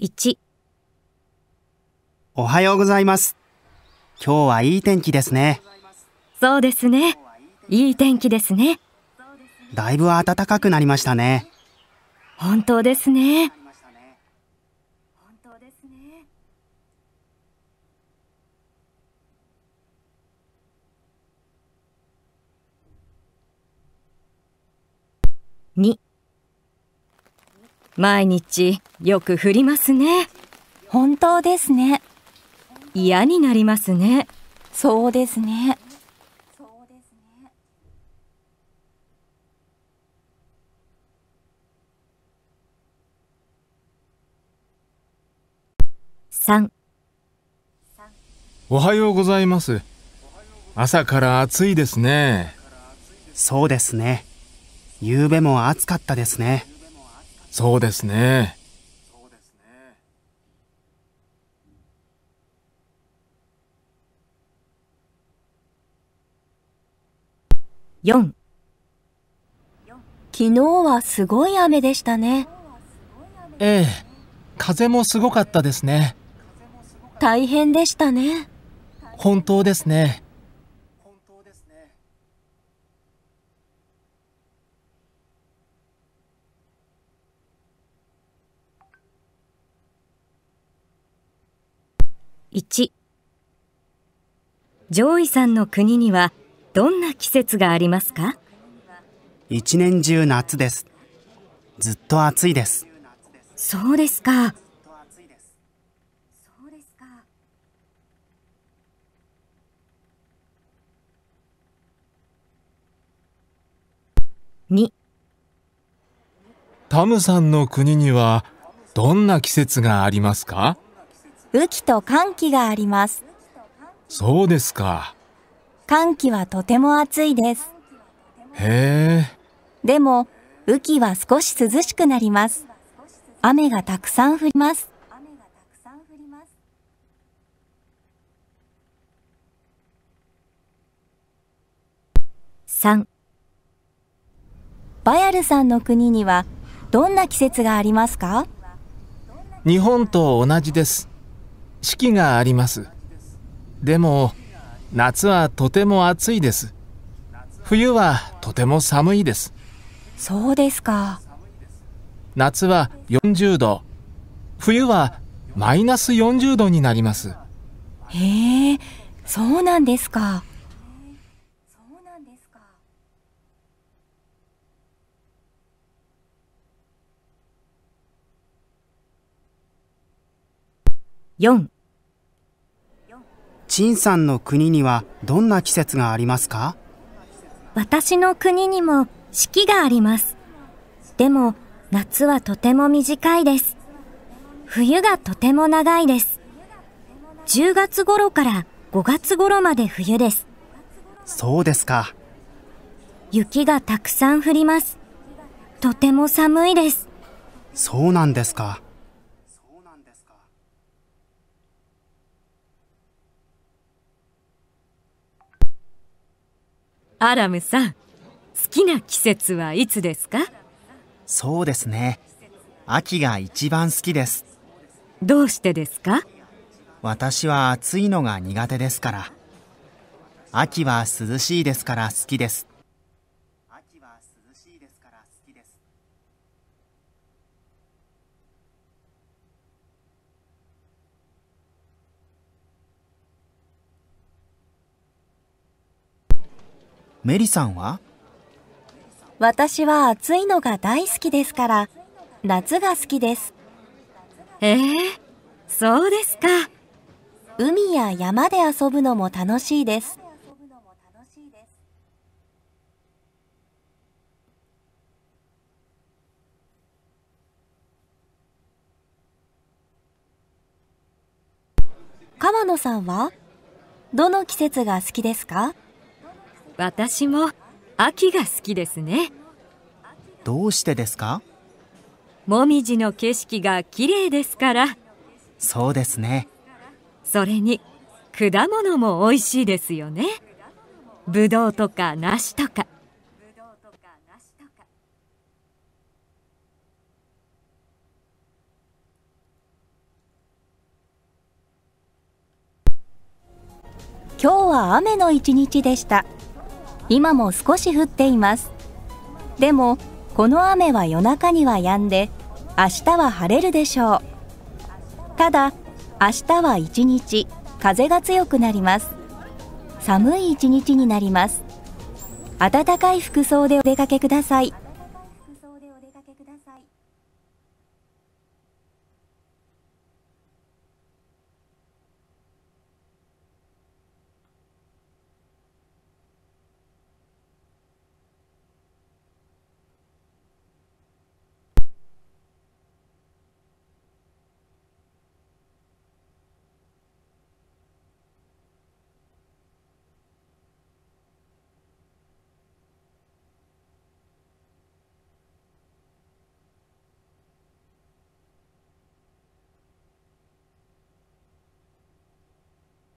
1おはようございます。今日はいい天気ですね。そうですね。いい天気ですね。だいぶ暖かくなりましたね。本当ですね。本当ですね。2毎日よく降りますね。本当ですね。嫌になりますね。そうですね。3おはようございます。朝から暑いですね。そうですね。夕べも暑かったですね。そうですね。4昨日はすごい雨でしたね。ええ、風もすごかったですね。大変でしたね。本当ですね。1上位さんの国にはどんな季節がありますか？一年中夏です。ずっと暑いです。そうですか。そうですか。2タムさんの国にはどんな季節がありますか？雨季と寒気があります。そうですか。寒気はとても暑いです。へえ、でも、雨季は少し涼しくなります。雨がたくさん降ります。3バヤルさんの国にはどんな季節がありますか？日本と同じです。四季があります。でも、夏はとても暑いです。冬はとても寒いです。そうですか。夏は40度、冬はマイナス40度になります。へえ、そうなんですか。そうなんですか。4陳さんの国にはどんな季節がありますか？私の国にも四季があります。でも夏はとても短いです。冬がとても長いです。10月頃から5月頃まで冬です。そうですか。雪がたくさん降ります。とても寒いです。そうなんですか。アラムさん、好きな季節はいつですか？そうですね。秋が一番好きです。どうしてですか？私は暑いのが苦手ですから。秋は涼しいですから好きです。秋は涼しいですから好きです。メリさんは？私は暑いのが大好きですから、夏が好きです。ええそうですか。海や山で遊ぶのも楽しいです。川野さんは？どの季節が好きですか？私も秋が好きですね。どうしてですか？もみじの景色が綺麗ですから。そうですね。それに果物も美味しいですよね。ぶどうとか梨とか。今日は雨の一日でした。今も少し降っています。でもこの雨は夜中には止んで明日は晴れるでしょう。ただ明日は一日風が強くなります。寒い一日になります。暖かい服装でお出かけください。